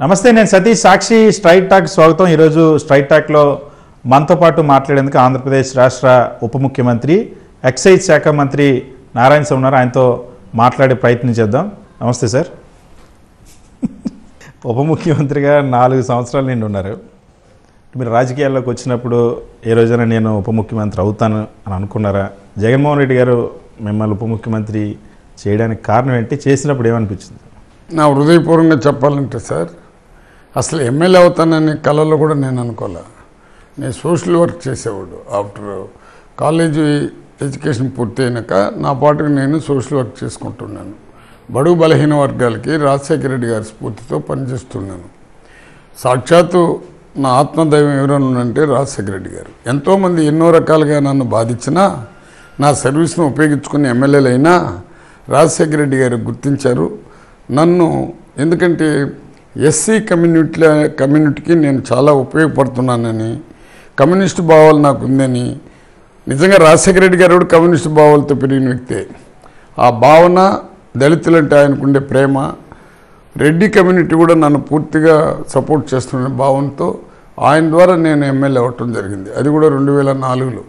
నమస్తే నేను సతీష్. సాక్షి straight talk స్వాగతం. ఈరోజు స్ట్రైట్ టాక్లో మనతో పాటు మాట్లాడేందుకు ఆంధ్రప్రదేశ్ రాష్ట్ర ఉప ముఖ్యమంత్రి ఎక్సైజ్ శాఖ మంత్రి నారాయణ స్వామి ఉన్నారు. ఆయనతో మాట్లాడే ప్రయత్నం చేద్దాం. నమస్తే సార్. ఉప ముఖ్యమంత్రిగా నాలుగు సంవత్సరాలు నిండి ఉన్నారు. మీరు రాజకీయాల్లోకి వచ్చినప్పుడు ఏ రోజైనా నేను ఉప ముఖ్యమంత్రి అవుతాను అని అనుకున్నారా? జగన్మోహన్ రెడ్డి గారు మిమ్మల్ని ఉప ముఖ్యమంత్రి చేయడానికి కారణం ఏంటి? చేసినప్పుడు ఏమనిపించింది? నా హృదయపూర్వకంగా చెప్పాలంటే సార్ అసలు ఎమ్మెల్యే అవుతానని కళలో కూడా నేను అనుకోలే. నేను సోషల్ వర్క్ చేసేవాడు. ఆఫ్టర్ కాలేజీ ఎడ్యుకేషన్ పూర్తయినాక నా పాటకు నేను సోషల్ వర్క్ చేసుకుంటున్నాను. బడుగు బలహీన వర్గాలకి రాజశేఖర రెడ్డి గారి స్ఫూర్తితో పనిచేస్తున్నాను. సాక్షాత్తు నా ఆత్మదైవం ఎవరైనా రాజశేఖర రెడ్డి గారు. ఎంతోమంది ఎన్నో రకాలుగా నన్ను బాధించినా నా సర్వీస్ను ఉపయోగించుకునే ఎమ్మెల్యేలు అయినా రాజశేఖర రెడ్డి గారు గుర్తించారు. నన్ను ఎందుకంటే ఎస్సీ కమ్యూనిటీల కమ్యూనిటీకి నేను చాలా ఉపయోగపడుతున్నానని కమ్యూనిస్ట్ భావాలు నాకు ఉందని నిజంగా రాజశేఖర రెడ్డి గారు కూడా కమ్యూనిస్ట్ భావాలతో పెరిగిన వ్యక్తే. ఆ భావన దళితులంటే ఆయనకుండే ప్రేమ. రెడ్డి కమ్యూనిటీ కూడా నన్ను పూర్తిగా సపోర్ట్ చేస్తున్న భావంతో ఆయన ద్వారా నేను ఎమ్మెల్యే అవ్వటం జరిగింది. అది కూడా రెండు వేల నాలుగులో.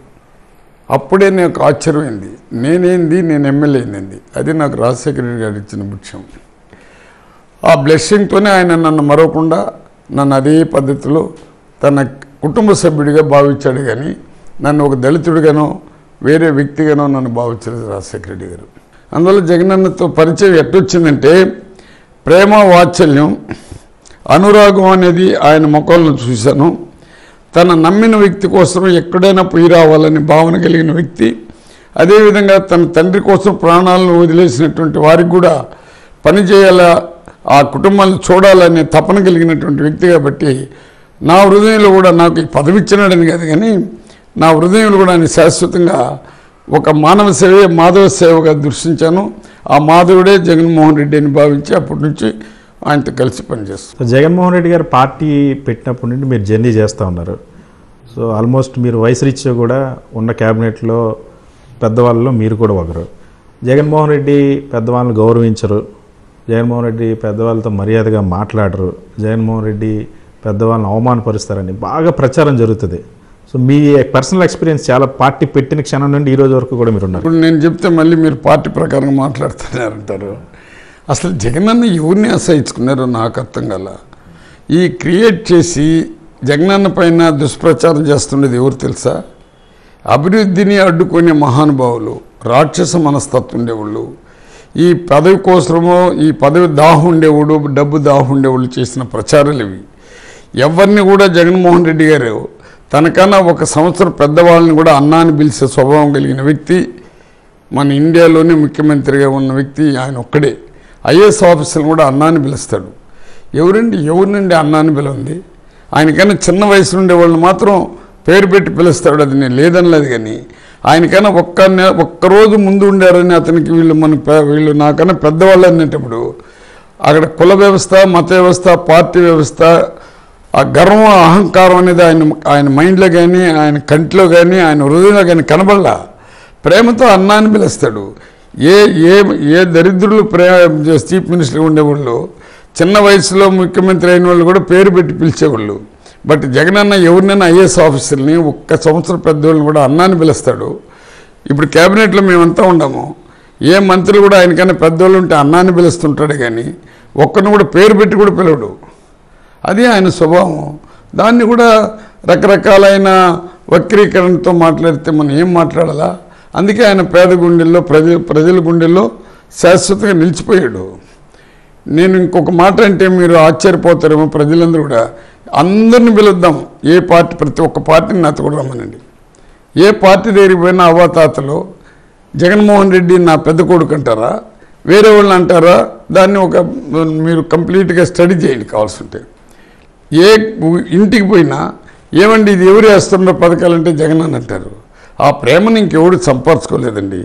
అప్పుడే నాకు ఆశ్చర్యమైంది. నేనేంది? నేను ఎమ్మెల్యే అయింది అది నాకు రాజశేఖర రెడ్డి గారు ఇచ్చిన ముఖ్యం. ఆ బ్లెస్సింగ్తోనే ఆయన నన్ను మరవకుండా నన్ను అదే పద్ధతిలో తన కుటుంబ సభ్యుడిగా భావించాడు కానీ నన్ను ఒక దళితుడిగానో వేరే వ్యక్తిగానో నన్ను భావించలేదు రాజశేఖర రెడ్డి గారు. అందువల్ల జగనన్నతో పరిచయం ఎట్టొచ్చిందంటే ప్రేమ వాత్సల్యం అనురాగం అనేది ఆయన ముఖంలో చూశాను. తన నమ్మిన వ్యక్తి కోసం ఎక్కడైనా పోయి రావాలని భావన కలిగిన వ్యక్తి అదేవిధంగా తన తండ్రి కోసం ప్రాణాలను వదిలేసినటువంటి వారికి కూడా పనిచేయాలా ఆ కుటుంబాన్ని చూడాలనే తపన కలిగినటువంటి వ్యక్తి కాబట్టి నా హృదయంలో కూడా నాకు ఈ పదవి ఇచ్చినాడని కాదు కానీ నా హృదయంలో కూడా ఆయన శాశ్వతంగా ఒక మానవ సేవే మాధవ సేవగా దృష్టించాను ఆ మాధవుడే జగన్మోహన్ రెడ్డి అని భావించి అప్పటి నుంచి ఆయనతో కలిసి పనిచేస్తాను. జగన్మోహన్ రెడ్డి గారు పార్టీ పెట్టినప్పటి నుండి మీరు జర్నీ చేస్తూ ఉన్నారు. సో ఆల్మోస్ట్ మీరు వయసు రీత్యా కూడా ఉన్న క్యాబినెట్లో పెద్దవాళ్ళలో మీరు కూడా ఒకరు. జగన్మోహన్ రెడ్డి పెద్దవాళ్ళని గౌరవించరు. జగన్మోహన్ రెడ్డి పెద్దవాళ్ళతో మర్యాదగా మాట్లాడరు. జగన్మోహన్ రెడ్డి పెద్దవాళ్ళని అవమానపరుస్తారని బాగా ప్రచారం జరుగుతుంది. సో మీ పర్సనల్ ఎక్స్పీరియన్స్ చాలా పార్టీ పెట్టిన క్షణం నుండి ఈ రోజు వరకు కూడా మీరు ఉన్నారు. ఇప్పుడు నేను చెప్తే మళ్ళీ మీరు పార్టీ ప్రకారం మాట్లాడుతున్నారంటారు. అసలు జగనన్న ఎవరిని ఆశ్రయించుకున్నారో నాకు అర్థం కల. ఈ క్రియేట్ చేసి జగనన్న పైన దుష్ప్రచారం చేస్తుండేది ఎవరు తెలుసా? అభివృద్ధిని అడ్డుకునే మహానుభావులు రాక్షస మనస్తత్వం ఉండేవాళ్ళు ఈ పదవి కోసమో ఈ పదవి దాహం ఉండేవాడు డబ్బు దాహం ఉండేవాళ్ళు చేసిన ప్రచారాలు ఇవి. ఎవరిని కూడా జగన్మోహన్ రెడ్డి గారు తనకన్నా ఒక సంవత్సరం పెద్దవాళ్ళని కూడా అన్నాన్ని పిలిచే స్వభావం కలిగిన వ్యక్తి మన ఇండియాలోనే ముఖ్యమంత్రిగా ఉన్న వ్యక్తి ఆయన ఒక్కడే. ఐఏఎస్ ఆఫీసర్ని కూడా అన్నాన్ని పిలుస్తాడు. ఎవరండి? ఎవరినండి అన్నాన్ని పిలవంది ఆయనకన్నా చిన్న వయసు ఉండే వాళ్ళని మాత్రం పేరు పెట్టి పిలుస్తాడు అది నేను లేదనలేదు కానీ ఆయనకన్నా ఒక్క ఒక్కరోజు ముందు ఉండారని అతనికి వీళ్ళు మన వీళ్ళు నాకన్నా పెద్దవాళ్ళు అనేటప్పుడు అక్కడ కుల వ్యవస్థ మత వ్యవస్థ పార్టీ వ్యవస్థ ఆ గర్వం అహంకారం అనేది ఆయన ఆయన మైండ్లో కానీ ఆయన కంటిలో కానీ ఆయన హృదయంలో కానీ కనబడలా. ప్రేమతో అన్నాన్ని పిలుస్తాడు. ఏ ఏ ఏ దరిద్రులు ప్రే చీఫ్ మినిస్టర్ ఉండేవాళ్ళు చిన్న వయసులో ముఖ్యమంత్రి అయిన వాళ్ళు కూడా పేరు పెట్టి పిలిచేవాళ్ళు. బట్ జగన్ అన్న ఎవరినైనా ఐఏఎస్ ఆఫీసర్ని ఒక్క సంవత్సరం పెద్దోళ్ళని కూడా అన్నాన్ని పిలుస్తాడు. ఇప్పుడు క్యాబినెట్లో మేమంతా ఉన్నాము ఏ మంత్రి కూడా ఆయనకన్నా పెద్దోళ్ళు ఉంటే అన్నాన్ని పిలుస్తుంటాడు కానీ ఒక్కరిని కూడా పేరు పెట్టి కూడా పిలవడు. అది ఆయన స్వభావం. దాన్ని కూడా రకరకాలైన వక్రీకరణతో మాట్లాడితే మనం ఏం మాట్లాడాలా? అందుకే ఆయన పేద గుండెల్లో ప్రజ ప్రజల గుండెల్లో శాశ్వతంగా నిలిచిపోయాడు. నేను ఇంకొక మాట అంటే మీరు ఆశ్చర్యపోతారేమో ప్రజలందరూ కూడా. అందరిని పిలుద్దాం. ఏ పార్టీ ప్రతి ఒక్క పార్టీని నాతో కూడా రమ్మనండి. ఏ పార్టీ దగ్గరికి పోయినా అవ్వాతాతలు జగన్మోహన్ రెడ్డి నా పెద్ద కొడుకు అంటారా? వేరే వాళ్ళు అంటారా? దాన్ని ఒక మీరు కంప్లీట్గా స్టడీ చేయండి కావాల్సి ఉంటే ఏ ఇంటికి పోయినా ఏమండి ఇది ఎవరు వేస్తున్న పథకాలంటే జగన్ అని అంటారు. ఆ ప్రేమను ఇంకెవడు సంపాదించుకోలేదండి.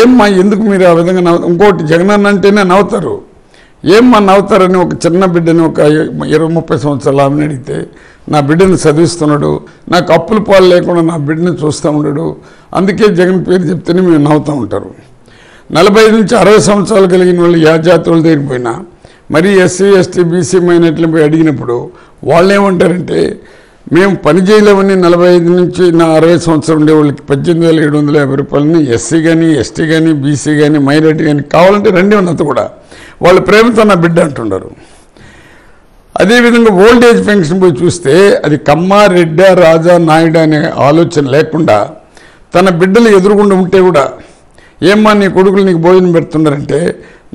ఏమ్మా ఎందుకు మీరు ఆ విధంగా నవ్వు ఇంకోటి జగన్ అంటేనే నవ్వుతారు. ఏమ్మా నవ్వుతారని ఒక చిన్న బిడ్డని ఒక ఇరవై ముప్పై సంవత్సరాలు ఆమెను అడిగితే నా బిడ్డని చదివిస్తున్నాడు నాకు అప్పుల పాలు లేకుండా నా బిడ్డని చూస్తూ ఉండడు అందుకే జగన్ పేరు చెప్తేనే మేము నవ్వుతూ ఉంటారు. నలభై ఐదు నుంచి అరవై సంవత్సరాలు కలిగిన వాళ్ళు యా జాతి వాళ్ళ మరి ఎస్సీ ఎస్టీ బీసీ మైనార్టీలను పోయి అడిగినప్పుడు వాళ్ళు ఏమంటారంటే మేము పని చేయలేమని నలభై ఐదు నుంచి నా అరవై సంవత్సరం ఉండే వాళ్ళకి పద్దెనిమిది వేల ఏడు వందల యాభై రూపాయలని ఎస్సీ కానీ ఎస్టీ కానీ బీసీ కానీ మైనార్టీ కానీ కావాలంటే రండి ఉన్నది కూడా. వాళ్ళ ప్రేమతో నా బిడ్డ అంటుండరు. అదేవిధంగా ఓల్డ్ ఏజ్ పెన్షన్ పోయి చూస్తే అది కమ్మ రెడ్డ రాజా నాయుడు అనే ఆలోచన లేకుండా తన బిడ్డలు ఎదురుగుండా ఉంటే కూడా ఏమ్మా నీ కొడుకులు నీకు భోజనం పెడుతున్నారంటే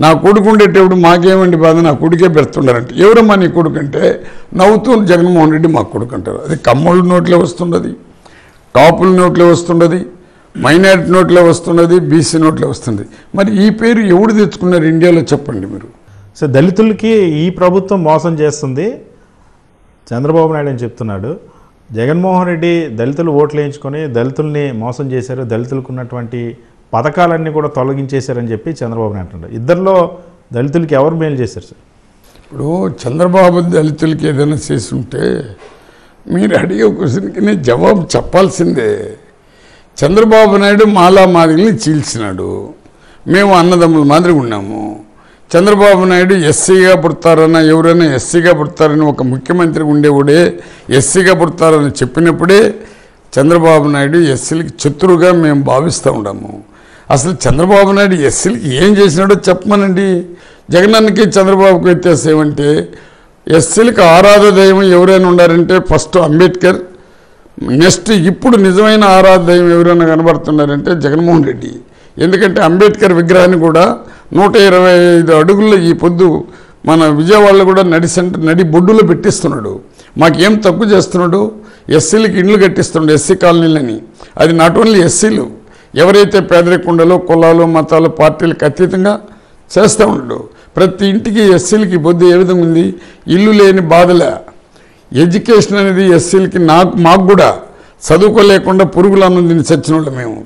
నా కొడుకు ఉండేటప్పుడు మాకేమండి బాధ నా కొడుకే పెడుతున్నారంటే ఎవరమ్మా నీ కొడుకు అంటే నవ్వుతూ జగన్మోహన్ రెడ్డి మా కొడుకు అంటారు. అది కమ్మోళ్ళ నోట్లో వస్తున్నది కాపుల నోట్లో వస్తున్నది మైనారిటీ నోట్లో వస్తున్నది బీసీ నోట్లో వస్తుంది మరి ఈ పేరు ఎవడు తెచ్చుకున్నారు ఇండియాలో చెప్పండి మీరు. సో దళితులకి ఈ ప్రభుత్వం మోసం చేస్తుంది. చంద్రబాబు నాయుడు అని చెప్తున్నాడు. జగన్మోహన్ రెడ్డి దళితులు ఓట్లు వేయించుకొని దళితుల్ని మోసం చేశారు. దళితులకు ఉన్నటువంటి పథకాలన్నీ కూడా తొలగించేశారని చెప్పి చంద్రబాబు నాయుడు అంటున్నాడు. ఇద్దరిలో దళితులకి ఎవరు మేలు చేశారు సార్? ఇప్పుడు చంద్రబాబు దళితులకి ఏదైనా చేసి ఉంటే మీరు అడిగే క్వశ్చన్కి నేను జవాబు చెప్పాల్సిందే. చంద్రబాబు నాయుడు మాలా మాదిరిని చీల్చినాడు. మేము అన్నదమ్ముల మాదిరిగా ఉన్నాము. చంద్రబాబు నాయుడు ఎస్సీగా పుడతారన్న ఎవరైనా ఎస్సీగా పుడతారని ఒక ముఖ్యమంత్రి ఉండేవాడే ఎస్సీగా పుడతారని చెప్పినప్పుడే చంద్రబాబు నాయుడు ఎస్సీలకి శత్రువుగా మేము భావిస్తూ ఉన్నాము. అసలు చంద్రబాబు నాయుడు ఎస్సీలకి ఏం చేసినాడో చెప్పమనండి. జగనన్నకి చంద్రబాబుకి వ్యత్యాసం ఏమంటే ఎస్సీలకు ఆరాధ దైవం ఎవరైనా ఉన్నారంటే ఫస్ట్ అంబేద్కర్ నెక్స్ట్ ఇప్పుడు నిజమైన ఆరాధ్యం దైవం ఎవరైనా కనబడుతున్నారంటే జగన్మోహన్ రెడ్డి. ఎందుకంటే అంబేద్కర్ విగ్రహాన్ని కూడా నూట ఇరవై ఐదు అడుగుల్లో ఈ పొద్దు మన విజయవాడలో కూడా నడి సెంటర్ నడి బొడ్డులో పెట్టిస్తున్నాడు. మాకేం తక్కువ చేస్తున్నాడు? ఎస్సీలకి ఇండ్లు కట్టిస్తున్నాడు ఎస్సీ కాలనీలని. అది నాట్ ఓన్లీ ఎస్సీలు. ఎవరైతే పేదరికుండలో కులాలు మతాలు పార్టీలకు అతీతంగా చేస్తూ ఉన్నాడు ప్రతి ఇంటికి ఎస్సీలకి బొద్దు ఏ విధంగా ఉంది? ఇల్లు లేని బాధలే. ఎడ్యుకేషన్ అనేది ఎస్సీలకి నాకు మాకు కూడా చదువుకోలేకుండా పురుగులు అన్నం తిని చచ్చిన వాళ్ళు మేము.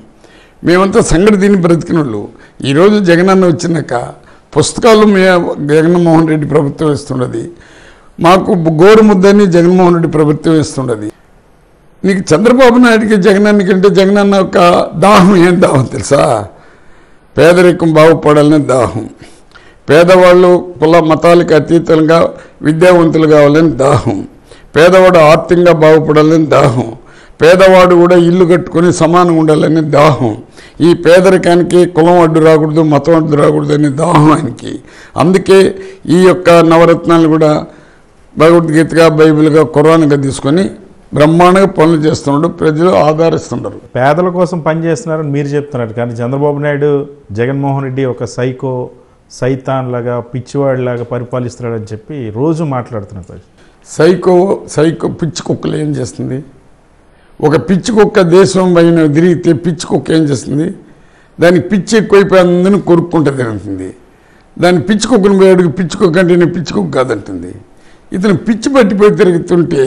మేమంతా సంగతి తిని బ్రతికిన వాళ్ళు ఈరోజు జగనన్న వచ్చినాక పుస్తకాలు మే జగన్మోహన్ రెడ్డి ప్రభుత్వం ఇస్తున్నది మాకు గోరు ముద్దని జగన్మోహన్ రెడ్డి ప్రభుత్వం ఇస్తున్నది నీకు చంద్రబాబు నాయుడికి జగనన్న కంటే జగనన్న యొక్క దాహం ఏం దాహం తెలుసా? పేదరికం బాగుపడాలనే దాహం. పేదవాళ్ళు కుల మతాలకు అతీతంగా విద్యావంతులు కావాలని దాహం. పేదవాడు ఆర్థికంగా బాగుపడాలని దాహం. పేదవాడు కూడా ఇల్లు కట్టుకొని సమానంగా ఉండాలని దాహం. ఈ పేదరికానికి కులం అడ్డు రాకూడదు మతం అడ్డు రాకూడదు అనే దాహం ఆయనకి. అందుకే ఈ యొక్క నవరత్నాలు కూడా భగవద్గీతగా బైబిల్గా కురాన్గా తీసుకొని బ్రహ్మాండంగా పనులు చేస్తున్నాడు ప్రజలు ఆధారిస్తున్నారు పేదల కోసం పనిచేస్తున్నారని మీరు చెప్తున్నారు. కానీ చంద్రబాబు నాయుడు జగన్మోహన్ రెడ్డి ఒక సైకో సైతాన్ లాగా పిచ్చివాడిలాగా పరిపాలిస్తున్నాడని చెప్పి రోజు మాట్లాడుతున్నారు సైకో సైకో పిచ్చి కుక్కలు ఏం చేస్తుంది? ఒక పిచ్చి కుక్క దేశం పైన తిరిగితే పిచ్చి కుక్క ఏం చేస్తుంది? దానికి పిచ్చి ఎక్కువైపోయిందని కొరుక్కుంటుంది అంటుంది దాని పిచ్చి కుక్కను పోయాడికి పిచ్చి కుక్క అంటే నేను పిచ్చి కుక్క కాదంటుంది. ఇతను పిచ్చి పట్టిపోయి తిరుగుతుంటే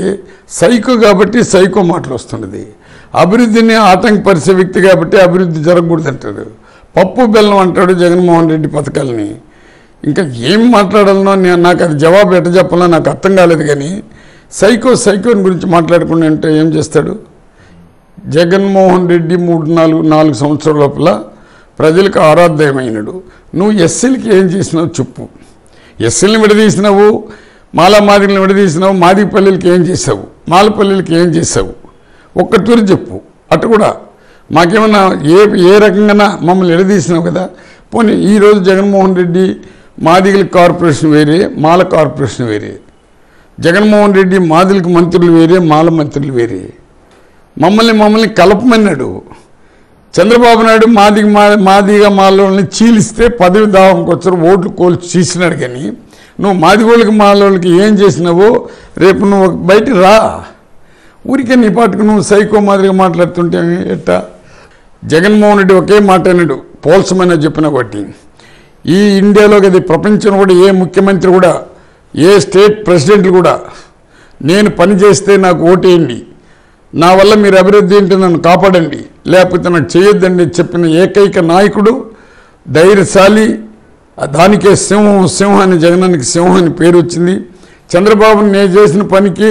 సైకో కాబట్టి సైకో మాటలు వస్తున్నది అభివృద్ధిని ఆటంకపరిచే వ్యక్తి కాబట్టి అభివృద్ధి జరగకూడదు అంటాడు పప్పు బెల్లం అంటాడు జగన్మోహన్ రెడ్డి పథకాలని. ఇంకా ఏం మాట్లాడాలనో నేను నాకు అది జవాబు ఎట్ట చెప్పాలో నాకు అర్థం కాలేదు కానీ సైకో సైకోని గురించి మాట్లాడకుండా అంటే ఏం చేస్తాడు? జగన్మోహన్ రెడ్డి మూడు నాలుగు నాలుగు సంవత్సరాల లోపల ప్రజలకు ఆరాధ్యమైనడు. నువ్వు ఎస్సీలకి ఏం చేసినావు చెప్పు. ఎస్సీలను విడదీసినావు మాలామాదిలను విడదీసినావు మాదిపల్లికి ఏం చేసావు మాలపల్లికి ఏం చేసావు ఒక్కటూరు చెప్పు. అటు కూడా. మాకేమన్నా ఏ ఏ రకంగా మమ్మల్ని విడదీసినావు కదా? పోనీ ఈరోజు జగన్మోహన్ రెడ్డి మాదిగల కార్పొరేషన్ వేరే మాల కార్పొరేషన్ వేరే. జగన్మోహన్ రెడ్డి మాదిలకు మంత్రులు వేరే మాల మంత్రులు వేరే. మమ్మల్ని మమ్మల్ని కలపమన్నాడు. చంద్రబాబు నాయుడు మాదిగ మా మాదిగ మాలోని చీలిస్తే పదవి దావంకి వచ్చారు ఓట్లు కోల్చి చీసినాడు కానీ నువ్వు మాదిగోళ్ళకి మాలోళ్ళకి ఏం చేసినావో రేపు నువ్వు బయట రా. ఊరికే నీ పాటుకు నువ్వు సైకో మాదిరిగా మాట్లాడుతుంటే ఎట్టా? జగన్మోహన్ రెడ్డి ఒకే మాట అన్నాడు పోల్సమని చెప్పిన ఒకటి. ఈ ఇండియాలో అది ప్రపంచం కూడా ఏ ముఖ్యమంత్రి కూడా ఏ స్టేట్ ప్రెసిడెంట్లు కూడా నేను పని చేస్తే నాకు ఓటేయండి. నా వల్ల మీరు అభివృద్ధి ఏంటి నన్ను కాపాడండి. లేకపోతే నాకు చేయొద్దండి చెప్పిన ఏకైక నాయకుడు ధైర్యశాలి దానికే సింహం సింహం అని జగనానికి సింహం అని పేరు వచ్చింది. చంద్రబాబు నేను చేసిన పనికి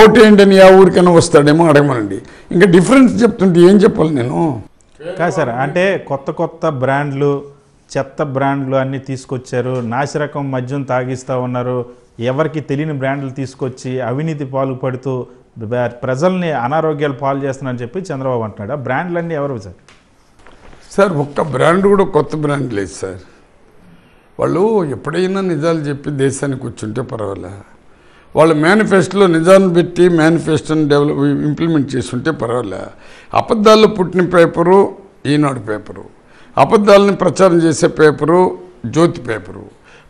ఓటేయండి అని ఆ ఊరికైనా వస్తాడేమో అడగమనండి. ఇంకా డిఫరెన్స్ చెప్తుంటే ఏం చెప్పాలి నేను? కాదు సార్ అంటే కొత్త కొత్త బ్రాండ్లు చెత్త బ్రాండ్లు అన్నీ తీసుకొచ్చారు. నాసిరకం మద్యం తాగిస్తూ ఉన్నారు. ఎవరికి తెలియని బ్రాండ్లు తీసుకొచ్చి అవినీతి పాలు పడుతూ ప్రజల్ని అనారోగ్యాలు పాలు చేస్తున్నారని చెప్పి చంద్రబాబు అంటున్నాడు. ఆ బ్రాండ్లన్నీ ఎవరు సార్? సార్ ఒక్క బ్రాండ్ కూడా కొత్త బ్రాండ్ లేదు సార్. వాళ్ళు ఎప్పుడైనా నిజాలు చెప్పి దేశానికి కూర్చుంటే పర్వాలే. వాళ్ళ మేనిఫెస్టోలో నిజాన్ని పెట్టి మేనిఫెస్టోని డెవలప్ ఇంప్లిమెంట్ చేస్తుంటే పర్వాలే. అబద్ధాల్లో పుట్టిన పేపరు ఈనాడు పేపరు. అబద్ధాలని ప్రచారం చేసే పేపరు జ్యోతి పేపరు.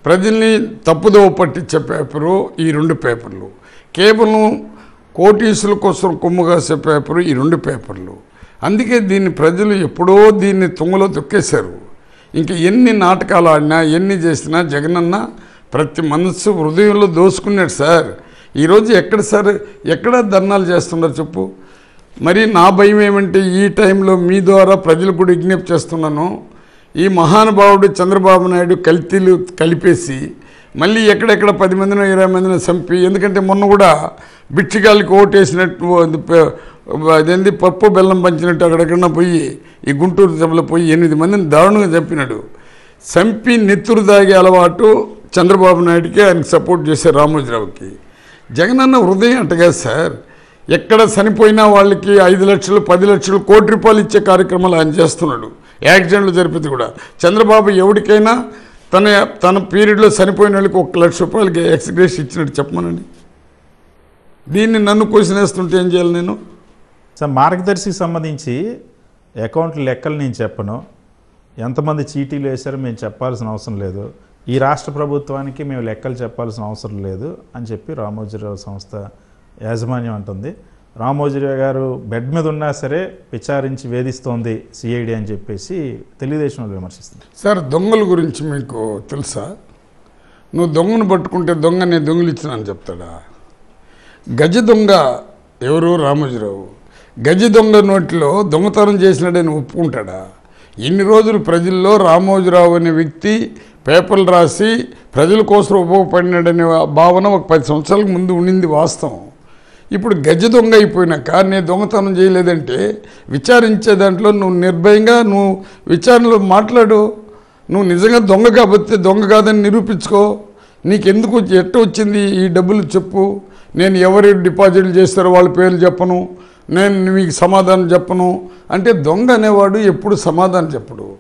ప్రజల్ని తప్పుదోవ పట్టించే పేపరు ఈ రెండు పేపర్లు. కేవలం కోటీసుల కోసం కొమ్ము కాసే పేపరు ఈ రెండు పేపర్లు. అందుకే దీన్ని ప్రజలు ఎప్పుడో దీన్ని తుంగలో తొక్కేశారు. ఇంక ఎన్ని నాటకాలు ఆడినా ఎన్ని చేసినా జగనన్న ప్రతి మనస్సు హృదయంలో దోసుకున్నాడు సార్. ఈరోజు ఎక్కడ సార్ ఎక్కడ ధర్నాలు చేస్తున్నారు చెప్పు? మరి నా భయం ఏమంటే ఈ టైంలో మీ ద్వారా ప్రజలకు కూడా విజ్ఞప్తి చేస్తున్నాను. ఈ మహానుభావుడు చంద్రబాబు నాయుడు కల్తీలు కలిపేసి మళ్ళీ ఎక్కడెక్కడ పది మందినో ఇరవై మందినో చంపి ఎందుకంటే మొన్న కూడా బిచ్చిగాలికి ఓటేసినట్టు అదేంది పప్పు బెల్లం పంచినట్టు అక్కడెక్కడన్నా పోయి ఈ గుంటూరు సభలో పోయి ఎనిమిది మందిని దారుణంగా చంపినాడు. చంపి నెత్తురు దాగే అలవాటు చంద్రబాబు నాయుడికి ఆయనకు సపోర్ట్ చేసే రామోజీరావుకి. జగనన్న హృదయం అంటగా సార్ ఎక్కడ చనిపోయినా వాళ్ళకి ఐదు లక్షలు పది లక్షలు కోటి రూపాయలు ఇచ్చే కార్యక్రమాలు ఆయన చేస్తున్నాడు. యాక్సిడెంట్లు జరిపితే కూడా. చంద్రబాబు ఎవరికైనా తన తన పీరియడ్లో చనిపోయిన వాళ్ళకి ఒక లక్ష రూపాయలకి ఎక్స్గ్రేస్ ఇచ్చినట్టు చెప్పమనండి. దీన్ని నన్ను క్వశ్చన్ ఏం చేయాలి నేను? సార్ మార్గదర్శికి సంబంధించి అకౌంట్ లెక్కలు నేను చెప్పను. ఎంతమంది చీటీలు వేశారో మేము చెప్పాల్సిన అవసరం లేదు. ఈ రాష్ట్ర ప్రభుత్వానికి మేము లెక్కలు చెప్పాల్సిన అవసరం లేదు అని చెప్పి రామోజీరావు సంస్థ యాజమాన్యం అంటుంది. రామోజీరావు గారు బెడ్ మీద ఉన్నా సరే విచారించి వేధిస్తోంది సిఐడి అని చెప్పేసి తెలుగుదేశం వాళ్ళు విమర్శిస్తుంది సార్ దొంగల గురించి మీకు తెలుసా? నువ్వు దొంగను పట్టుకుంటే దొంగ నేను దొంగలు అని చెప్తాడా? గజ దొంగ ఎవరు? రామోజీరావు. గజ దొంగ నోటిలో దొంగతనం చేసినాడని ఒప్పుకుంటాడా? ఇన్ని రోజులు ప్రజల్లో రామోజీరావు అనే వ్యక్తి పేపర్లు రాసి ప్రజల కోసం ఉపయోగపడినాడనే భావన ఒక పది సంవత్సరాలకు ముందు ఉండింది వాస్తవం. ఇప్పుడు గజ దొంగ అయిపోయినాక నేను దొంగతనం చేయలేదంటే విచారించే దాంట్లో నువ్వు నిర్భయంగా నువ్వు విచారణలో మాట్లాడు. నువ్వు నిజంగా దొంగ కాబట్టి దొంగ కాదని నిరూపించుకో. నీకెందుకు ఎట్ట వచ్చింది ఈ డబ్బులు చెప్పు. నేను ఎవరు డిపాజిట్లు చేస్తారో వాళ్ళ పేర్లు చెప్పను. నేను మీకు సమాధానం చెప్పను. అంటే దొంగ అనేవాడు ఎప్పుడు సమాధానం చెప్పడు.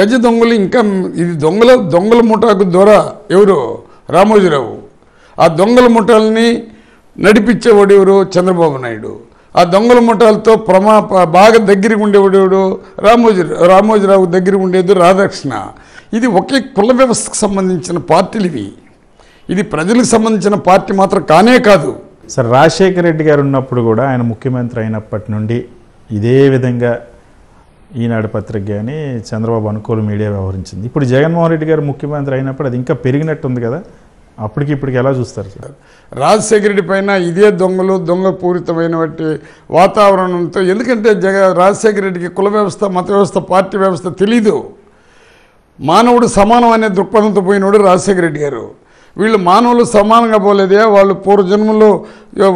గజ దొంగలు ఇంకా ఇది దొంగల దొంగల ముఠాకు దొర ఎవరు? రామోజీరావు. ఆ దొంగల ముఠాలని నడిపించేవాడు ఎవరు? చంద్రబాబు నాయుడు. ఆ దొంగల ముఠాలతో ప్రమా బాగా దగ్గరికి ఉండేవాడు ఎవడు? రామోజీ రామోజీరావు దగ్గర ఉండేది రాధాకృష్ణ. ఇది ఒకే కుల వ్యవస్థకు సంబంధించిన పార్టీలు ఇవి. ఇది ప్రజలకు సంబంధించిన పార్టీ మాత్రం కానే కాదు. సార్ రాజశేఖర రెడ్డి గారు ఉన్నప్పుడు కూడా ఆయన ముఖ్యమంత్రి అయినప్పటి నుండి ఇదే విధంగా ఈనాడు పత్రిక కానీ చంద్రబాబు అనుకూల మీడియా వ్యవహరించింది. ఇప్పుడు జగన్మోహన్ రెడ్డి గారు ముఖ్యమంత్రి అయినప్పుడు అది ఇంకా పెరిగినట్టుంది కదా. అప్పటికి ఇప్పటికి ఎలా చూస్తారు సార్? రాజశేఖర రెడ్డి పైన ఇదే దొంగలు దొంగ పూరితమైనటువంటి వాతావరణంతో ఎందుకంటే జగ రాజశేఖర రెడ్డికి కుల వ్యవస్థ మత వ్యవస్థ పార్టీ వ్యవస్థ తెలీదు. మానవుడు సమానం అనే దృక్పథంతో పోయినోడు రాజశేఖర రెడ్డి గారు. వీళ్ళు మానవులు సమానంగా పోలేదే వాళ్ళు పూర్వజన్మలో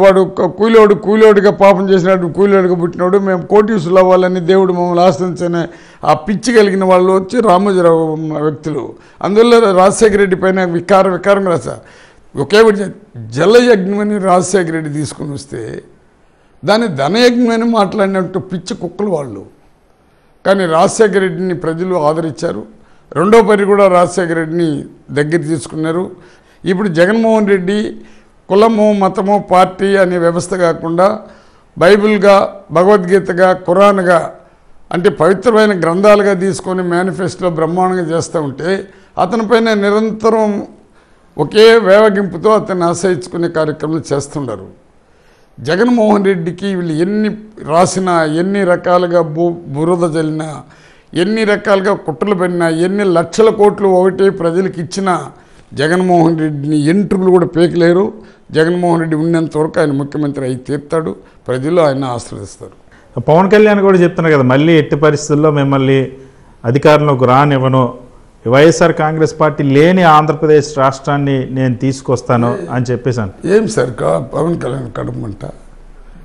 వాడు కూలోడు కూలోడిగా పాపం చేసినట్టు కూలోడిగా పుట్టినాడు మేము కోటీసులు అవ్వాలని దేవుడు మమ్మల్ని ఆశ్రయించనే ఆ పిచ్చి కలిగిన వాళ్ళు వచ్చి రామోజీరావు వ్యక్తులు. అందువల్ల రాజశేఖర రెడ్డి పైన వికార వికారంగా రాశారు ఒకే ఒకటి జలయజ్ఞమని రాజశేఖర రెడ్డి తీసుకుని వస్తే దాన్ని ధనయజ్ఞమని మాట్లాడినట్టు పిచ్చి కుక్కలు వాళ్ళు. కానీ రాజశేఖర రెడ్డిని ప్రజలు ఆదరించారు. రెండో పరి కూడా రాజశేఖర రెడ్డిని దగ్గర తీసుకున్నారు. ఇప్పుడు జగన్మోహన్ రెడ్డి కులము మతము పార్టీ అనే వ్యవస్థ కాకుండా బైబిల్గా భగవద్గీతగా ఖురాన్గా అంటే పవిత్రమైన గ్రంథాలుగా తీసుకొని మేనిఫెస్టోలో బ్రహ్మాండంగా చేస్తూ ఉంటే అతనిపైన నిరంతరం ఒకే వేవగింపుతో అతన్ని ఆశ్రయించుకునే కార్యక్రమాలు చేస్తున్నారు జగన్మోహన్ రెడ్డికి వీళ్ళు ఎన్ని రాసినా ఎన్ని రకాలుగా బు బురద జల్లినా ఎన్ని రకాలుగా కుట్రలు పడినా ఎన్ని లక్షల కోట్లు ఒకటి ప్రజలకు ఇచ్చినా జగన్మోహన్ రెడ్డిని ఎంట్రులు కూడా పేకలేరు. జగన్మోహన్ రెడ్డి ఉన్నంత వరకు ఆయన ముఖ్యమంత్రి అయి తీర్తాడు. ప్రజలు ఆయన ఆశ్రదిస్తారు. పవన్ కళ్యాణ్ కూడా చెప్తున్నారు కదా మళ్ళీ ఎట్టి పరిస్థితుల్లో మిమ్మల్ని అధికారంలోకి రానివ్వను. వైఎస్ఆర్ కాంగ్రెస్ పార్టీ లేని ఆంధ్రప్రదేశ్ రాష్ట్రాన్ని నేను తీసుకొస్తాను అని చెప్పేసాను ఏం సార్ పవన్ కళ్యాణ్ కడపమంట?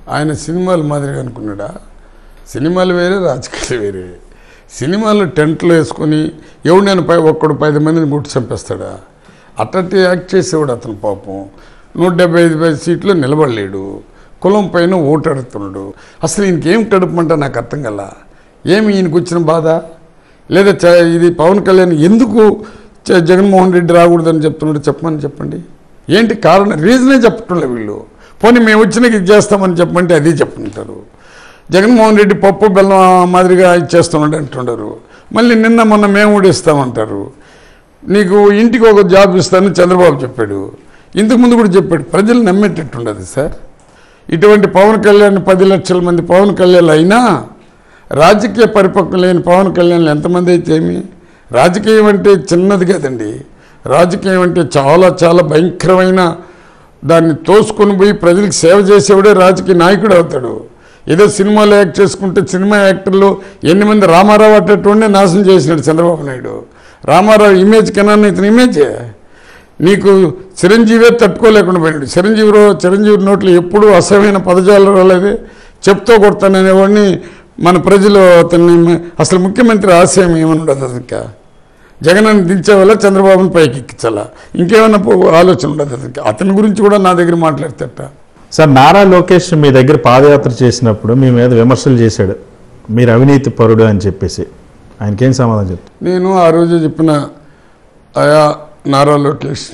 ఆయన సినిమాలు మాదిరిగా అనుకున్నాడా? సినిమాలు వేరే రాజకీయాలు వేరే. సినిమాలో టెంట్లు వేసుకొని ఎవడైనా పై ఒక్కడు పది మందిని ముట్టి చంపేస్తాడా? అట్టటి యాక్ట్ చేసేవాడు అతను పాపం. నూట డెబ్బై ఐదు పది సీట్లు నిలబడలేడు. కులం పైన ఓటాడుతున్నాడు. అసలు ఈయనకేం కడుపుమంట నాకు అర్థం కల? ఏమి ఈయనకు వచ్చిన బాధ? లేదా చ- ఇది పవన్ కళ్యాణ్ ఎందుకు జగన్మోహన్ రెడ్డి రాకూడదని చెప్తున్నాడు? చెప్పమని చెప్పండి. ఏంటి కారణం? రీజనే చెప్పట్లే వీళ్ళు. పోనీ మేము వచ్చినాక ఇది చేస్తామని చెప్పమంటే అదే చెప్పుకుంటారు జగన్మోహన్ రెడ్డి పప్పు బెల్లం మాదిరిగా ఇచ్చేస్తున్నాడు అంటుండరు. మళ్ళీ నిన్న మొన్న మేము కూడా ఇస్తామంటారు. నీకు ఇంటికి ఒక జాబ్ ఇస్తానని చంద్రబాబు చెప్పాడు. ఇంతకుముందు కూడా చెప్పాడు. ప్రజలు నమ్మేటట్టు ఉండదు సార్. ఇటువంటి పవన్ కళ్యాణ్ పది లక్షల మంది పవన్ కళ్యాణ్ అయినా రాజకీయ పరిపక్వం లేని పవన్ కళ్యాణ్ ఎంతమంది అయితే ఏమి? రాజకీయం అంటే చిన్నది కదండి. రాజకీయం అంటే చాలా చాలా భయంకరమైన దాన్ని తోసుకొని పోయి ప్రజలకు సేవ చేసేవాడే రాజకీయ నాయకుడు అవుతాడు. ఏదో సినిమాలో యాక్ట్ చేసుకుంటే సినిమా యాక్టర్లు ఎన్ని మంది రామారావు అట్టేటువంటి నాశనం చేసినాడు చంద్రబాబు నాయుడు. రామారావు ఇమేజ్ కన్నా ఇతని ఇమేజే నీకు చిరంజీవే తట్టుకోలేకుండా పోయాడు. చిరంజీవి చిరంజీవి నోట్లో ఎప్పుడూ అసహ్యమైన పదజాలు రాలేదు. చెప్తూ కొడతాననేవాడిని మన ప్రజలు అతన్ని అసలు ముఖ్యమంత్రి ఆశయం ఏమని ఉండదు ఇంకా జగన్ దించే వల్ల చంద్రబాబుని పైకి ఎక్కించాలా? ఇంకేమన్నా ఆలోచన ఉండదు అతనికి. అతని గురించి కూడా నా దగ్గర మాట్లాడతట సార్ నారా లోకేష్ మీ దగ్గర పాదయాత్ర చేసినప్పుడు మీ మీద విమర్శలు చేశాడు. మీరు అవినీతి పరుడు అని చెప్పేసి. ఆయనకేం సమాధానం చెప్తాను నేను ఆ రోజు చెప్పిన ఆయా నారా లోకేష్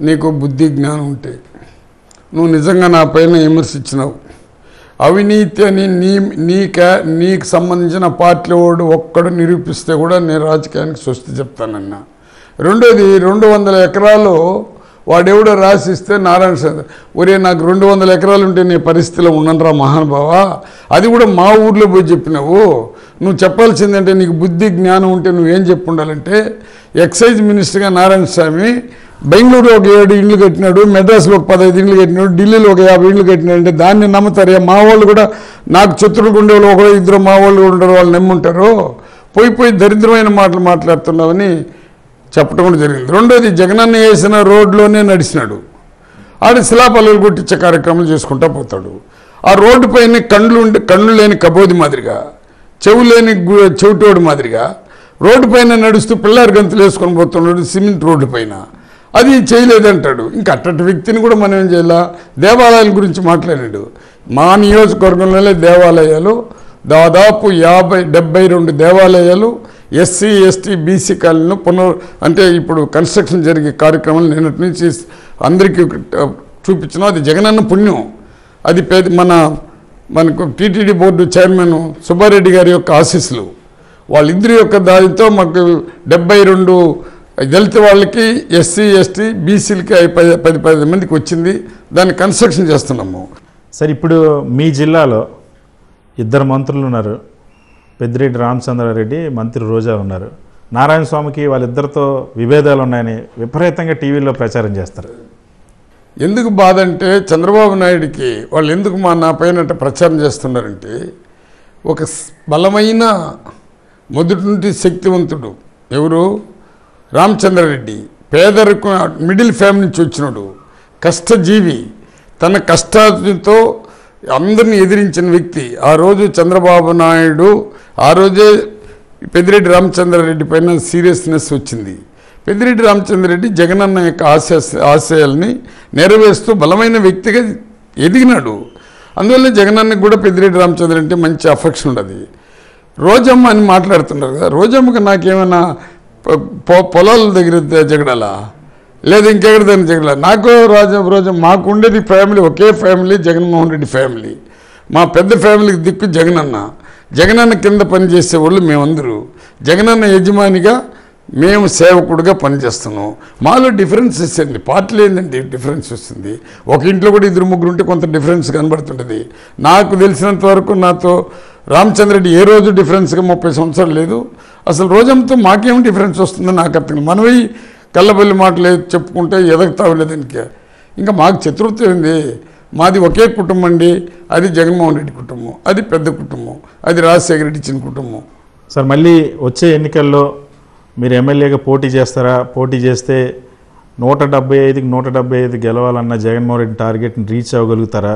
నీకు బుద్ధి జ్ఞానం ఉంటే నువ్వు నిజంగా నా పైన విమర్శించినావు. అవినీతి అని నీ నీక నీకు సంబంధించిన పార్టీ వాడు ఒక్కడు నిరూపిస్తే కూడా నేను రాజకీయానికి స్వస్తి చెప్తానన్నా. రెండోది రెండు వందల ఎకరాలు వాడెవడో రాసిస్తే నారాయణ సార్ ఒరే నాకు రెండు వందల ఎకరాలు ఉంటే నీ పరిస్థితిలో ఉండనురా మహానుభావా? అది కూడా మా ఊర్లో పోయి చెప్పినావు. నువ్వు చెప్పాల్సిందంటే నీకు బుద్ధి జ్ఞానం ఉంటే నువ్వేం చెప్పుండాలంటే ఎక్సైజ్ మినిస్టర్గా నారాయణ స్వామి బెంగళూరు ఒక ఏడు ఇండ్లు కట్టినాడు మెడ్రాస్లో ఒక పదహైదు ఇండ్లు కట్టినాడు ఢిల్లీలో ఒక యాభై ఇండ్లు కట్టినాడు అంటే దాన్ని నమ్ముతారే. మా వాళ్ళు కూడా నాకు శత్రుడు ఉండేవాళ్ళు ఒకరో ఇద్దరు మా వాళ్ళు ఉండరు వాళ్ళు నమ్ముంటారు. పోయి పోయి దరిద్రమైన మాటలు మాట్లాడుతున్నావని చెప్పడం కూడా జరిగింది. రెండోది జగనన్న వేసిన రోడ్లోనే నడిచినాడు. ఆడ శిలాపల్లలు కొట్టించే కార్యక్రమాలు చేసుకుంటా పోతాడు. ఆ రోడ్డు పైన కండ్లు ఉండి కళ్ళు లేని కబోది మాదిరిగా. చెవు లేని గు- చెవిటోడు మాదిరిగా రోడ్డు పైన నడుస్తూ పిల్లారి గంతులు వేసుకొని పోతున్నాడు సిమెంట్ రోడ్డు పైన. అది చేయలేదంటాడు. ఇంకా అట్టటి వ్యక్తిని కూడా మనం ఏం చేయాల? దేవాలయాల గురించి మాట్లాడాడు. మా నియోజకవర్గంలోనే దేవాలయాలు దాదాపు యాభై డెబ్బై రెండు దేవాలయాలు ఎస్సీ ఎస్టీ బీసీ కాలనీలో పునర్ అంటే ఇప్పుడు కన్స్ట్రక్షన్ జరిగే కార్యక్రమాలు నిన్నటి నుంచి అందరికీ చూపించినాం. అది జగనన్న పుణ్యం. అది పేద మన మనకు టీటీడీ బోర్డు చైర్మన్ సుబ్బారెడ్డి గారి యొక్క ఆశీస్సులు. వాళ్ళిద్దరి యొక్క దానితో మాకు డెబ్బై రెండు దళిత వాళ్ళకి ఎస్సీ ఎస్టీ బీసీలకి పది పది పది మందికి వచ్చింది. దాన్ని కన్స్ట్రక్షన్ చేస్తున్నాము. సార్ ఇప్పుడు మీ జిల్లాలో ఇద్దరు మంత్రులు ఉన్నారు. పెద్దిరెడ్డి రామచంద్రారెడ్డి మంత్రి రోజా ఉన్నారు. నారాయణ స్వామికి వాళ్ళిద్దరితో విభేదాలు ఉన్నాయని విపరీతంగా టీవీలో ప్రచారం చేస్తారు. ఎందుకు బాధ అంటే చంద్రబాబు నాయుడికి వాళ్ళు ఎందుకు మా నా పైన ప్రచారం చేస్తున్నారంటే ఒక బలమైన మొదటి నుండి శక్తివంతుడు ఎవరు? రామచంద్రారెడ్డి. పేదరికం మిడిల్ ఫ్యామిలీ నుంచి వచ్చినాడు. కష్టజీవి. తన కష్టాలతో అందరిని ఎదిరించిన వ్యక్తి. ఆ రోజు చంద్రబాబు నాయుడు ఆ రోజే పెద్దిరెడ్డి రామచంద్రారెడ్డి పైన సీరియస్నెస్ వచ్చింది. పెద్దిరెడ్డి రామచంద్రరెడ్డి జగనన్న యొక్క ఆశయ ఆశయాల్ని నెరవేరుస్తూ బలమైన వ్యక్తిగా ఎదిగినాడు. అందువల్ల జగనన్నకి కూడా పెద్దిరెడ్డి రామచంద్ర అంటే మంచి అఫెక్షన్ ఉండదు. రోజమ్మ అని మాట్లాడుతున్నారు కదా రోజమ్మకి నాకేమైనా పొ- పొలాల దగ్గర జగడాలా? లేదా ఇంకెక్కడ దాన్ని జగడాల? నాకు రాజ రోజమ్మ మాకు ఉండేది ఫ్యామిలీ ఒకే ఫ్యామిలీ జగన్మోహన్ రెడ్డి ఫ్యామిలీ మా పెద్ద ఫ్యామిలీకి దిక్కు జగనన్న. జగనన్న కింద పనిచేసే వాళ్ళు మేమందరూ. జగనన్న యజమానిగా మేము సేవకుడుగా పనిచేస్తున్నాం. మాలో డిఫరెన్స్ అండి పార్టీలు ఏంటంటే డిఫరెన్స్ వస్తుంది ఒక ఇంట్లో కూడా ఇద్దరు ముగ్గురు ఉంటే కొంత డిఫరెన్స్ కనబడుతుంటుంది. నాకు తెలిసినంత వరకు నాతో రామచంద్రెడ్డి ఏ రోజు డిఫరెన్స్గా ముప్పై సంవత్సరాలు లేదు. అసలు రోజంతో మాకేం డిఫరెన్స్ వస్తుందో నాకు అర్థం మనవి కళ్ళబల్లి మాటలు చెప్పుకుంటే ఎదగతావులే దానికి ఇంకా. మాకు చతుర్థి ఉంది. మాది ఒకే కుటుంబం అండి. అది జగన్మోహన్ రెడ్డి కుటుంబం. అది పెద్ద కుటుంబం. అది రాజశేఖర రెడ్డి చిన్న కుటుంబం. సార్ మళ్ళీ వచ్చే ఎన్నికల్లో మీరు ఎమ్మెల్యేగా పోటీ చేస్తారా? పోటీ చేస్తే నూట డెబ్బై ఐదుకి నూట డెబ్బై ఐదు గెలవాలన్న జగన్మోహన్ రెడ్డి టార్గెట్ని రీచ్ అవ్వగలుగుతారా?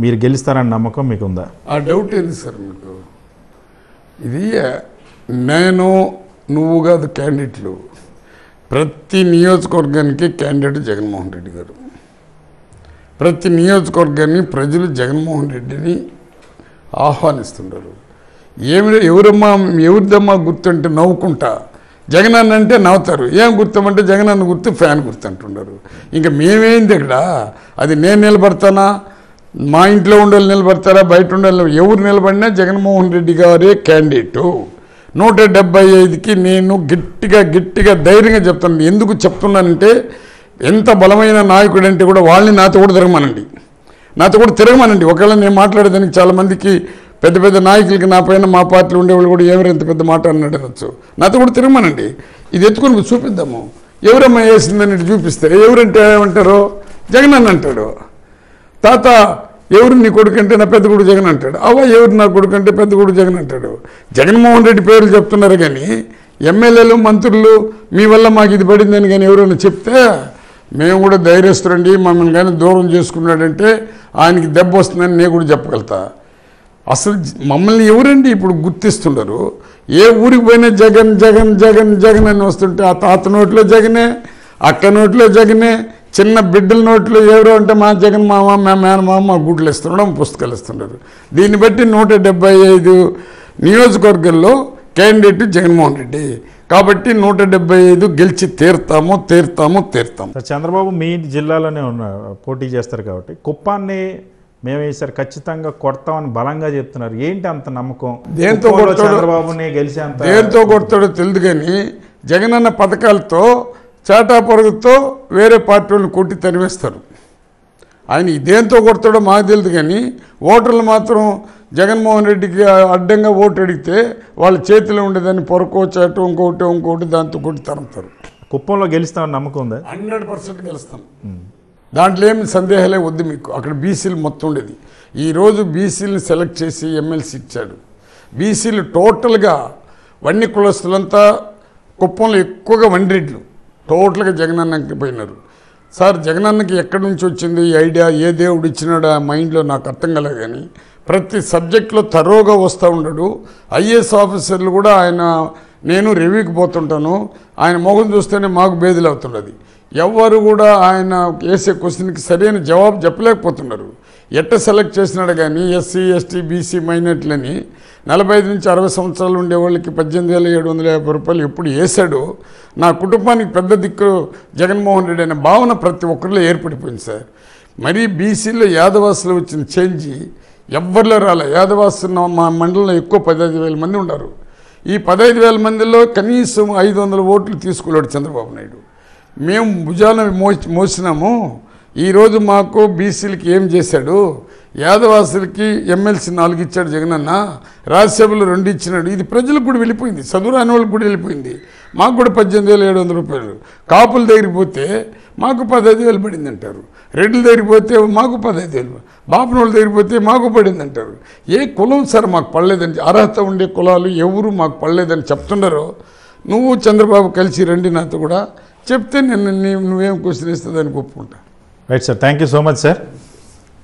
మీరు గెలుస్తారన్న నమ్మకం మీకు ఉందా ఆ డౌట్ ఏంది సార్ మీకు? ఇది నేను నువ్వు కాదు క్యాండిడేట్లు. ప్రతి నియోజకవర్గానికి క్యాండిడేట్ జగన్మోహన్ రెడ్డి గారు. ప్రతి నియోజకవర్గాన్ని ప్రజలు జగన్మోహన్ రెడ్డిని ఆహ్వానిస్తున్నారు ఏమి ఎవరమ్మా ఎవరిదమ్మా గుర్తుంటే నవ్వుకుంటా? జగన్ అన్న అంటే నవ్వుతారు. ఏం గుర్తమంటే జగన్ అన్న గుర్తు ఫ్యాన్ గుర్తు అంటున్నారు ఇంకా మేమేంది ఇక్కడ? అది నేను నిలబడతానా? మా ఇంట్లో ఉండాలి నిలబడతారా? బయట ఉండాలి ఎవరు నిలబడినా జగన్మోహన్ రెడ్డి గారే క్యాండిడేటు. నూట డెబ్బై ఐదుకి నేను గట్టిగా గట్టిగా ధైర్యంగా చెప్తాను. ఎందుకు చెప్తున్నానంటే ఎంత బలమైన నాయకుడు అంటే కూడా వాళ్ళని నాతో కూడా తిరగమనండి. నాతో కూడా తిరగమనండి. ఒకవేళ నేను మాట్లాడేదానికి చాలామందికి పెద్ద పెద్ద నాయకులకి నా పైన మా పార్టీలో ఉండేవాళ్ళు కూడా ఎవరు ఎంత పెద్ద మాట అన్నాడు అనొచ్చు నాతో కూడా తిరగమనండి. ఇది ఎత్తుకొని చూపిద్దాము. ఎవరమ్మా వేసిందని చూపిస్తే ఎవరంటే ఏమంటారు? జగన్ అని అంటాడు. తాత ఎవరు నీ కొడుకు అంటే నా పెద్ద కొడుకు జగన్ అంటాడు. అవ్వ ఎవరు నా కొడుకు అంటే పెద్ద కొడుకు జగన్ అంటాడు. జగన్మోహన్ రెడ్డి పేర్లు చెప్తున్నారు కానీ ఎమ్మెల్యేలు మంత్రులు మీ వల్ల మాకు ఇది పడిందని కానీ ఎవరైనా చెప్తే మేము కూడా ధైర్యస్తురండి మమ్మల్ని కానీ దూరం చేసుకున్నాడంటే ఆయనకి దెబ్బ వస్తుందని నేను కూడా చెప్పగలుగుతా. అసలు మమ్మల్ని ఎవరండి ఇప్పుడు గుర్తిస్తున్నారు? ఏ ఊరికి పోయినా జగన్ జగన్ జగన్ జగన్ అని వస్తుంటే ఆ తాత నోట్లో జగనే అక్క నోట్లో జగనే చిన్న బిడ్డల నోట్లో ఎవరో అంటే మా జగన్ మామ మా మేనమామ మా గుడ్లు ఇస్తున్నాడు పుస్తకాలు ఇస్తున్నారు దీన్ని బట్టి నూట డెబ్బై ఐదు నియోజకవర్గంలో క్యాండిడేట్ జగన్మోహన్ రెడ్డి. కాబట్టి నూట డెబ్బై ఐదు గెలిచి తీరుతాము తీరుతాము తీరుతాము. చంద్రబాబు మీ జిల్లాలోనే ఉన్న పోటీ చేస్తారు కాబట్టి కుప్పాన్ని మేము ఈసారి ఖచ్చితంగా కొడతామని బలంగా చెప్తున్నారు. ఏంటి అంత నమ్మకం? దేంతో? చంద్రబాబుని గెలిచి అంత దేంతో కొడతాడో తెలియదు కానీ జగనన్న పథకాలతో చాటా పొరుగుతో వేరే పార్టీ వాళ్ళని కొట్టి తరివేస్తారు ఆయన దేంతో కొడతాడో మాకు తెలియదు కానీ ఓటర్లు మాత్రం జగన్మోహన్ రెడ్డికి అడ్డంగా ఓటు అడిగితే వాళ్ళ చేతిలో ఉండేదాన్ని పొరకో చాటు ఇంకోటి ఇంకోటి దాంతో కొట్టి తరుముతారు. కుప్పంలో గెలుస్తామని నమ్మకం ఉందా? హండ్రెడ్ పర్సెంట్ గెలుస్తాం. దాంట్లో ఏమి సందేహాలే వద్దు మీకు. అక్కడ బీసీలు మొత్తం ఉండేది. ఈరోజు బీసీలను సెలెక్ట్ చేసి ఎమ్మెల్సీ ఇచ్చాడు. బీసీలు టోటల్గా వన్ని కులస్తులంతా కుప్పంలో ఎక్కువగా వండ్రెడ్లు టోటల్గా జగనన్నకి పోయినారు. సార్ జగనన్నకి ఎక్కడి నుంచి వచ్చింది? ఈ ఐడియా ఏ దేవుడు ఇచ్చినాడు? ఆ మైండ్లో నాకు అర్థం కలదు కానీ ప్రతి సబ్జెక్ట్లో తరోగా వస్తూ ఉండడు. ఐఏఎస్ ఆఫీసర్లు కూడా ఆయన నేను రివ్యూకి పోతుంటాను. ఆయన మొహం చూస్తేనే మాకు బేదిలు ఎవ్వరు కూడా ఆయన వేసే క్వశ్చన్కి సరైన జవాబు చెప్పలేకపోతున్నారు. ఎట్ట సెలెక్ట్ చేసినాడు కానీ ఎస్సీ ఎస్టీ బీసీ మైనార్టీలని నలభై ఐదు నుంచి అరవై సంవత్సరాలు ఉండే వాళ్ళకి పద్దెనిమిది వేల ఏడు వందల యాభై రూపాయలు ఎప్పుడు వేశాడో నా కుటుంబానికి పెద్ద దిక్కు జగన్మోహన్ రెడ్డి అనే భావన ప్రతి ఒక్కరిలో ఏర్పడిపోయింది సార్. మరీ బీసీలో యాదవాసులు వచ్చిన చేంజి ఎవ్వరిలో రాలే. యాదవాసులు మా మండలంలో ఎక్కువ పదహైదు వేల మంది ఉన్నారు. ఈ పదహైదు వేల మందిలో కనీసం ఐదు వందల ఓట్లు తీసుకున్నాడు చంద్రబాబు నాయుడు. మేము భుజాలను మోసి మోసినాము. ఈరోజు మాకు బీసీలకి ఏం చేశాడు? యాదవాసులకి ఎమ్మెల్సీ నాలుగు ఇచ్చాడు జగనన్న. రాజ్యసభలో రెండు ఇచ్చినాడు ఇది ప్రజలకు కూడా వెళ్ళిపోయింది. చదువు రాని వాళ్ళకి కూడా వెళ్ళిపోయింది. మాకు కూడా పద్దెనిమిది వేల ఏడు వందల రూపాయలు. కాపుల దగ్గరికి పోతే మాకు పదహైదు వేలు పడింది అంటారు రెడ్ల దగ్గరికి పోతే మాకు పదహైదు వేలు. బాపనోళ్ళ దగ్గరికి పోతే మాకు పడింది అంటారు ఏ కులం సార్ మాకు పడలేదని అర్హత ఉండే కులాలు ఎవరు మాకు పడలేదని చెప్తున్నారో నువ్వు చంద్రబాబు కలిసి రండి నాతో కూడా చెప్తే నేను నువ్వేం క్వశ్చన్ ఇస్తుందని దానికి ఒప్పుకుంటా. Right sir thank you so much sir